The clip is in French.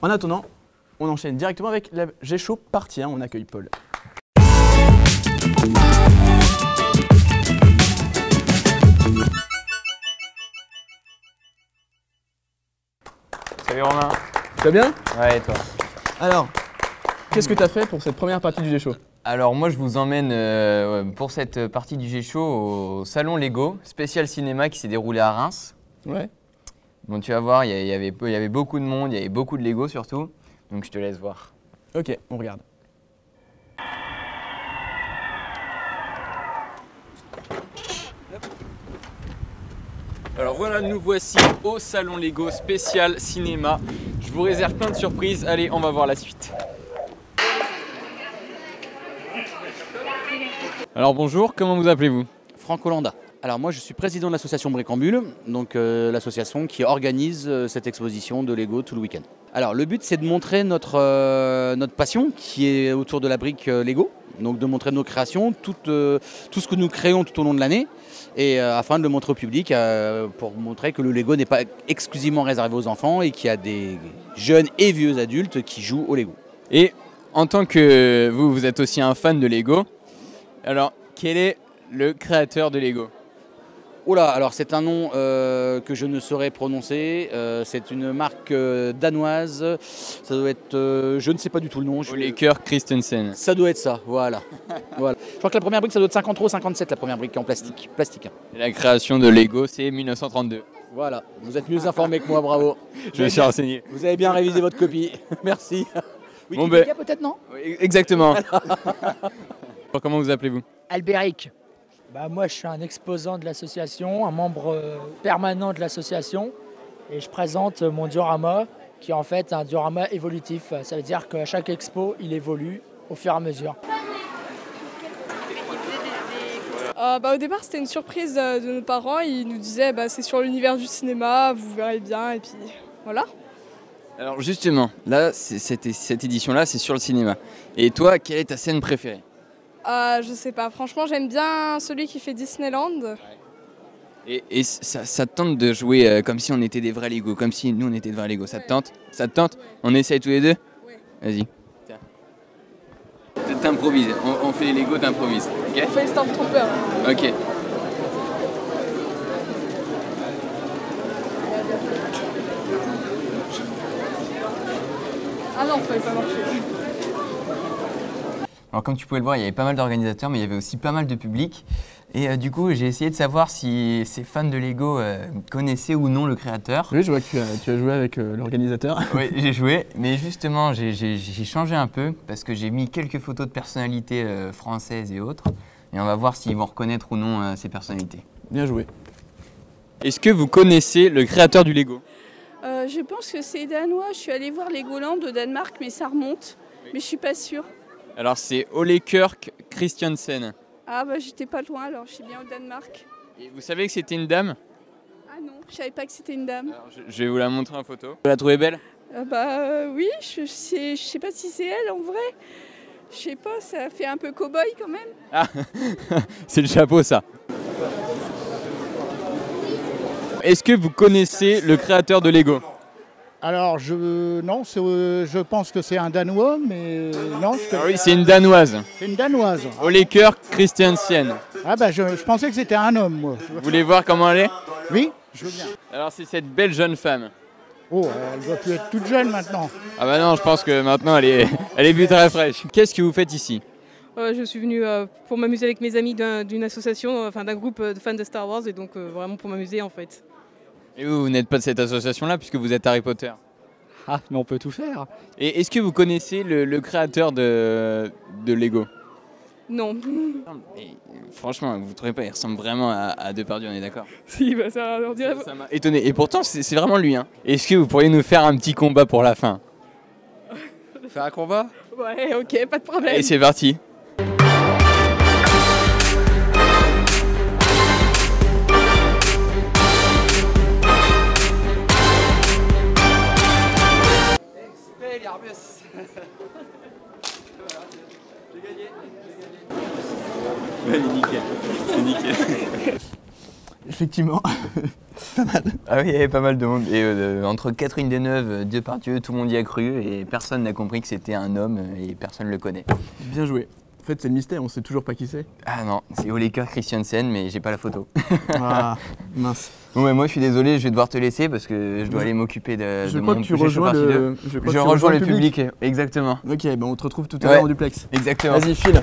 En attendant, on enchaîne directement avec la G Show partie 1. On accueille Paul. Salut Romain. Tu vas bien? Ouais, et toi? Alors, qu'est-ce que tu as fait pour cette première partie du G Show Alors moi je vous emmène euh, pour cette partie du G-Show au salon Lego, spécial cinéma qui s'est déroulé à Reims. Ouais. Bon tu vas voir, il y, avait, il y avait beaucoup de monde, il y avait beaucoup de Lego surtout, donc je te laisse voir. Ok, on regarde. Alors voilà, nous voici au salon Lego spécial cinéma. Je vous réserve plein de surprises. Allez, on va voir la suite. Alors bonjour, comment vous appelez-vous? Franck Hollanda. Alors moi je suis président de l'association Bricambule, donc euh, l'association qui organise euh, cette exposition de Lego tout le week-end. Alors le but c'est de montrer notre, euh, passion qui est autour de la brique Lego, donc de montrer nos créations, tout, tout ce que nous créons tout au long de l'année, et afin de le montrer au public pour montrer que le Lego n'est pas exclusivement réservé aux enfants et qu'il y a des jeunes et vieux adultes qui jouent au Lego. Et en tant que vous, vous êtes aussi un fan de Lego. Alors, quel est le créateur de Lego? Oh là, alors c'est un nom euh, que je ne saurais prononcer. euh, c'est une marque euh, danoise. Ça doit être, euh, je ne sais pas du tout le nom. je- Christensen. Ça doit être ça, voilà. voilà. Je crois que la première brique, ça doit être 50 euros, 57 la première brique en plastique. Plastique. hein. Et La création de Lego, c'est 1932. Voilà. Vous êtes mieux informé que moi, bravo. Je me suis renseigné. Vous avez bien révisé votre copie. Merci. Bon, Wikipédia peut-être non? Oui, Exactement. comment vous appelez-vous? Albéric. Bah, moi, je suis un exposant de l'association, un membre euh, permanent de l'association. Et je présente mon diorama, qui est en fait un diorama évolutif. Ça veut dire qu'à chaque expo, il évolue au fur et à mesure. Euh, bah, au départ, c'était une surprise euh, de nos parents. Ils nous disaient bah, c'est sur l'univers du cinéma, vous verrez bien. Et puis voilà. Alors justement, là, c'est- cette, cette édition-là, c'est sur le cinéma. Et toi, quelle est ta scène préférée? Euh, je sais pas, franchement, j'aime bien celui qui fait Disneyland. Et, et ça, ça te tente de jouer euh, comme si on était des vrais Lego, comme si nous on était des vrais Lego. Ça te tente? Ça te tente? On essaye tous les deux? Ouais. Vas-y. Tiens. T'improvises. On, on fait les Lego, t'improvises. Ok? On fait les Stormtroopers. Ok. Ah non, ça ça marche. Alors comme tu pouvais le voir, il y avait pas mal d'organisateurs, mais il y avait aussi pas mal de public. Et euh, du coup, j'ai essayé de savoir si ces fans de Lego euh, connaissaient ou non le créateur. Oui, je vois que tu as, tu as joué avec euh, l'organisateur. Oui, j'ai joué, mais justement, j'ai- j'ai j'ai changé un peu parce que j'ai mis quelques photos de personnalités euh, françaises et autres. Et on va voir s'ils vont reconnaître ou non euh, ces personnalités. Bien joué. Est-ce que vous connaissez le créateur du Lego? Euh, je pense que c'est danois. Je suis allée voir Legoland de Danemark, mais ça remonte. Mais je suis pas sûre. Alors c'est Ole Kirk Christiansen. Ah bah j'étais pas loin alors, je suis bien au Danemark. Et vous savez que c'était une dame? Ah non, je savais pas que c'était une dame. Alors, je, je vais vous la montrer en photo. Vous la trouvez belle? Ah bah euh, oui, je, je sais, je sais pas si c'est elle en vrai. Je sais pas, ça fait un peu cow-boy quand même. Ah C'est le chapeau ça. Est-ce que vous connaissez le créateur de Lego? Alors, je, non, c'est, euh, je pense que c'est un Danois, mais non, je Ah oui, c'est une danoise. c'est une Danoise. Ole Kirk Christiansen. Ah bah, je, je pensais que c'était un homme, moi. Vous voulez voir comment elle est Oui, je veux bien. Alors c'est cette belle jeune femme. Oh, elle doit plus être toute jeune maintenant. Ah bah non, je pense que maintenant elle est, elle est plus très fraîche. Qu'est-ce que vous faites ici Euh, je suis venue euh, pour m'amuser avec mes amis d'un- d'une association, euh, enfin d'un groupe euh, de fans de Star Wars, et donc euh, vraiment pour m'amuser en fait. Et vous, vous n'êtes pas de cette association-là puisque vous êtes Harry Potter. Ah, mais on peut tout faire. Et est-ce que vous connaissez le, le créateur de, de Lego? Non. Et, Franchement, vous ne trouvez pas, il ressemble vraiment à, à Depardieu, on est d'accord? Si, bah ça, on dirait. Ça- Ça m'a étonné. Et pourtant, c'est c'est vraiment lui. Hein. Est-ce que vous pourriez nous faire un petit combat pour la fin? Faire un combat? Ouais, ok, pas de problème. Et c'est parti. C'est nickel. Effectivement, pas mal. Ah oui, il y avait pas mal de monde. Et euh, entre Catherine Deneuve, euh, Dieu, tout le monde y a cru et personne n'a compris que c'était un homme euh, et personne ne le connaît. Bien joué. En fait, c'est le mystère, on sait toujours pas qui c'est. Ah non, c'est Oleka Christiansen, mais j'ai pas la photo. Ah, mince. Moi, je suis désolé, je vais devoir te laisser parce que je dois aller m'occuper de, je crois mon que tu rejoins le... Je, rejoins, le public. Exactement. Ok, ben, on te retrouve tout à l'heure en duplex. Exactement. Vas-y, file.